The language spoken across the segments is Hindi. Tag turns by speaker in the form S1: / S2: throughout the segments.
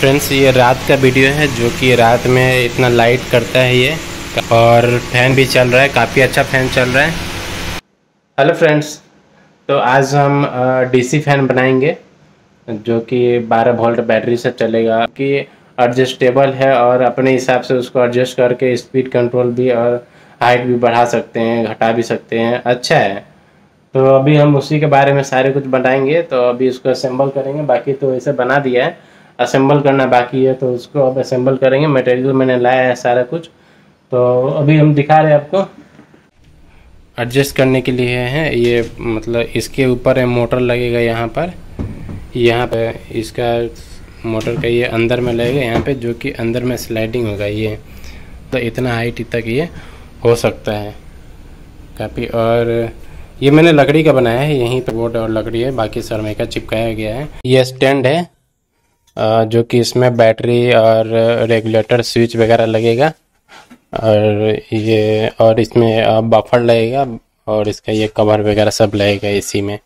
S1: फ्रेंड्स ये रात का वीडियो है जो कि रात में इतना लाइट करता है ये। और फ़ैन भी चल रहा है, काफ़ी अच्छा फ़ैन चल रहा है। हेलो फ्रेंड्स तो आज हम डीसी फ़ैन बनाएँगे, जो कि 12 वोल्ट बैटरी से चलेगा। कि एडजस्टेबल है और अपने हिसाब से उसको एडजस्ट करके स्पीड कंट्रोल भी और हाइट भी बढ़ा सकते हैं, घटा भी सकते हैं। अच्छा है। तो अभी हम उसी के बारे में सारे कुछ बनाएँगे तो अभी इसको असेंबल करेंगे। बाकी तो ऐसे बना दिया है। असेंबल करना बाकी है तो उसको अब असेंबल करेंगे। मटेरियल मैंने लाया है सारा कुछ। तो अभी हम दिखा रहे हैं आपको। एडजस्ट करने के लिए है। ये मतलब इसके ऊपर है, मोटर लगेगा यहाँ पर। यहाँ पे इसका मोटर का ये अंदर में लगेगा, यहाँ पे जो कि अंदर में स्लाइडिंग होगा ये। तो इतना हाइट तक ये हो सकता है। काफ़ी और ये मैंने लकड़ी का बनाया है, यहीं पे बोर्ड और लकड़ी है, बाकी सरमे का चिपकाया गया है। ये स्टैंड है। जो कि इसमें बैटरी और रेगुलेटर, स्विच वगैरह लगेगा। और ये, और इसमें बफर लगेगा और इसका ये कवर वगैरह सब लगेगा इसी में।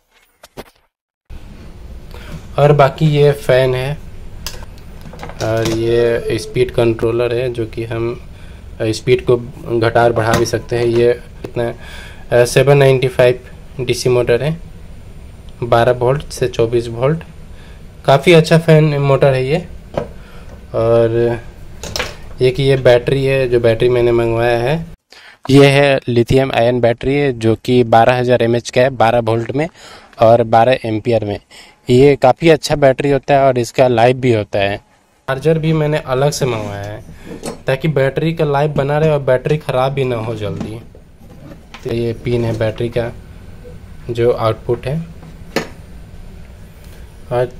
S1: और बाकी ये फ़ैन है और ये स्पीड कंट्रोलर है, जो कि हम स्पीड को घटा बढ़ा भी सकते हैं। ये इतना seven ninety five D motor है, बारह वोल्ट से चौबीस वोल्ट काफ़ी अच्छा फ़ैन मोटर है ये। और एक ये बैटरी है, जो बैटरी मैंने मंगवाया है। ये है लिथियम आयन बैटरी है, जो कि 12000 हज़ार का है 12 वोल्ट में और 12 एम्पियर में। ये काफ़ी अच्छा बैटरी होता है और इसका लाइफ भी होता है। चार्जर भी मैंने अलग से मंगवाया है, ताकि बैटरी का लाइफ बना रहे और बैटरी ख़राब भी ना हो जल्दी। तो ये पिन है बैटरी का, जो आउटपुट है। और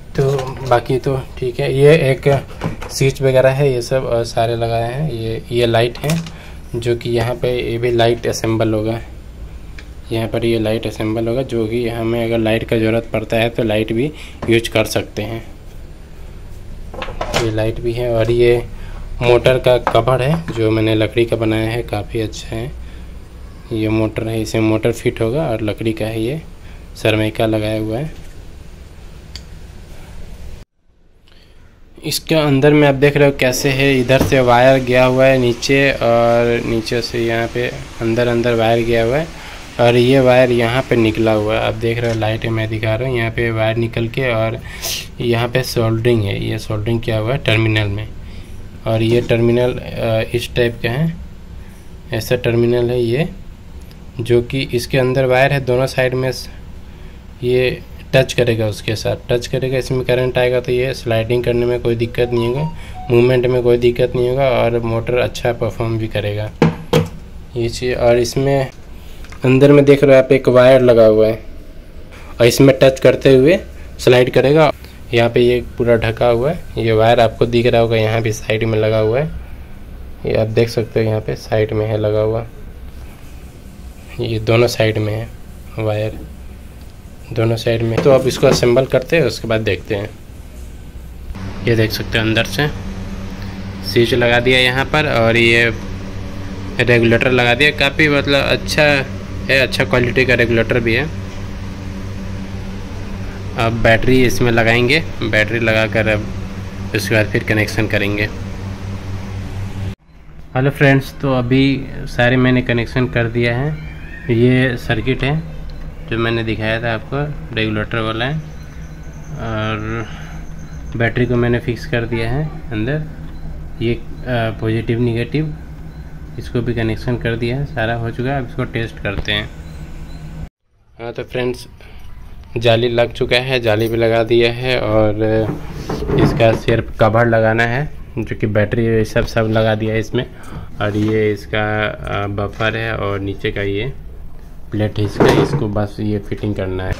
S1: बाकी तो ठीक है। ये एक स्विच वगैरह है, ये सब सारे लगाए हैं। ये ये लाइट है, जो कि यहाँ पे ये भी लाइट असेंबल होगा। यहाँ पर ये लाइट असेंबल होगा, जो कि हमें अगर लाइट का ज़रूरत पड़ता है तो लाइट भी यूज़ कर सकते हैं। ये लाइट भी है और ये मोटर का कवर है, जो मैंने लकड़ी का बनाया है, काफ़ी अच्छा है। ये मोटर है, इसे मोटर फिट होगा और लकड़ी का है ये सरमैका लगाया हुआ है। इसके अंदर में आप देख रहे हो कैसे है, इधर से वायर गया हुआ है नीचे और नीचे से यहाँ पे अंदर अंदर वायर गया हुआ है और ये वायर यहाँ पे निकला हुआ है। आप देख रहे हो, लाइट मैं दिखा रहा हूँ, यहाँ पे वायर निकल के और यहाँ पे सोल्डरिंग है। ये सोल्डरिंग किया हुआ है? टर्मिनल में। और ये टर्मिनल इस टाइप का है। ऐसा टर्मिनल है ये, जो कि इसके अंदर वायर है दोनों साइड में। ये टच करेगा उसके साथ। टच करेगा, इसमें करंट आएगा तो ये स्लाइडिंग करने में कोई दिक्कत नहीं होगा। मूवमेंट में कोई दिक्कत नहीं होगा और मोटर अच्छा परफॉर्म भी करेगा। ये चीज़, और इसमें अंदर में देख रहे हो आप, एक वायर लगा हुआ है। और इसमें टच करते हुए स्लाइड करेगा। यहाँ पे ये पूरा ढका हुआ है। ये वायर आपको दिख रहा होगा, यहाँ भी साइड में लगा हुआ है। ये आप देख सकते हो, यहाँ पे साइड में है, लगा हुआ। ये दोनों साइड में है वायर दोनों साइड में। तो अब इसको असेंबल करते हैं, उसके बाद देखते हैं। ये देख सकते हैं अंदर से। स्विच लगा दिया यहाँ पर और ये रेगुलेटर लगा दिया। काफ़ी मतलब अच्छा है अच्छा क्वालिटी का रेगुलेटर भी है। अब बैटरी इसमें लगाएँगे। बैटरी लगा कर अब उसके बाद फिर कनेक्शन करेंगे। हेलो फ्रेंड्स तो अभी सारे मैंने कनेक्शन कर दिया है। ये सर्किट है। जो मैंने दिखाया था आपको रेगुलेटर वाला है। और बैटरी को मैंने फिक्स कर दिया है अंदर। ये पॉजिटिव निगेटिव इसको भी कनेक्शन कर दिया है। सारा हो चुका है, अब इसको टेस्ट करते हैं। हाँ तो फ्रेंड्स जाली लग चुका है, जाली भी लगा दिया है और इसका सिर्फ़ कवर लगाना है, जो कि बैटरी सब सब लगा दिया है इसमें। और ये इसका बफर है और नीचे का ये। प्लेट इसका इसको बस ये फिटिंग करना है।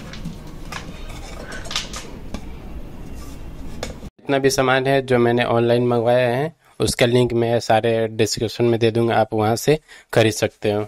S1: जितना भी सामान है जो मैंने ऑनलाइन मंगवाया है, उसका लिंक मैं सारे डिस्क्रिप्शन में दे दूँगा, आप वहाँ से खरीद सकते हो।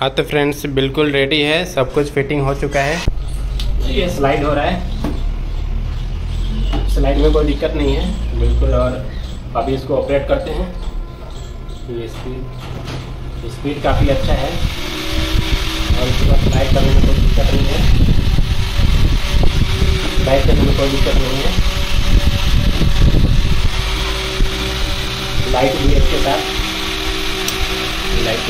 S1: हाँ तो फ्रेंड्स बिल्कुल रेडी है। सब कुछ फिटिंग हो चुका है। ये स्लाइड हो रहा है। स्लाइड में कोई दिक्कत नहीं है। बिल्कुल, और अभी इसको ऑपरेट करते हैं। ये स्पीड स्पीड काफ़ी अच्छा है। और इसके बाद स्लाइड करने में कोई दिक्कत नहीं है। बैक करने में कोई दिक्कत नहीं है। लाइट भी इसके साथ। लाइट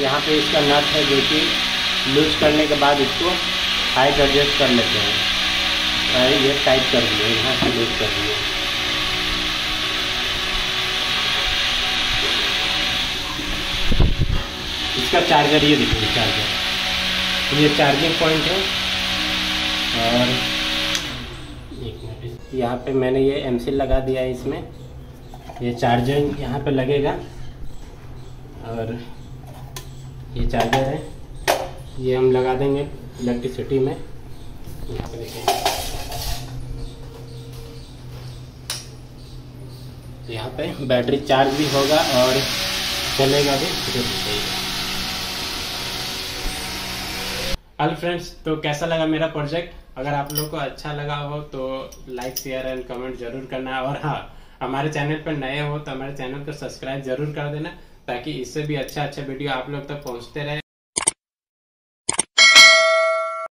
S1: यहाँ पे इसका नट है जो कि लूज करने के बाद इसको हाइट एडजस्ट कर लेते हैं। ये टाइट कर दिए यहाँ से लूज कर दिए इसका चार्जर ये देखिए चार्जर ये चार्जिंग पॉइंट है। और यहाँ पे मैंने ये एम लगा दिया है इसमें। ये चार्जर यहाँ पे लगेगा। और ये चार्जर है। ये हम लगा देंगे इलेक्ट्रिसिटी में। यहाँ पे देखिए यहाँ बैटरी चार्ज भी होगा और चलेगा भी। हेलो फ्रेंड्स तो कैसा लगा मेरा प्रोजेक्ट? अगर आप लोगों को अच्छा लगा हो तो लाइक, शेयर एंड कमेंट ज़रूर करना। और हाँ हमारे चैनल पर नए हो तो हमारे चैनल को सब्सक्राइब ज़रूर कर देना, ताकि इससे भी अच्छा अच्छा वीडियो आप लोग तक पहुँचते रहे।